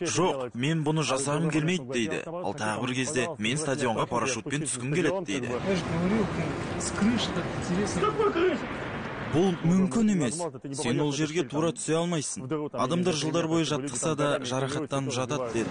жоқ мен бұны жасағым келмейді дейді. Ал тағы бір кезде мен стадионға парашютпен түскім келеді дейді. Бұл мүмкін емес. сен ол жерге тура түсе алмайсың. Адамдар жылдар бойы жаттықса да жарақаттанып жатады деді.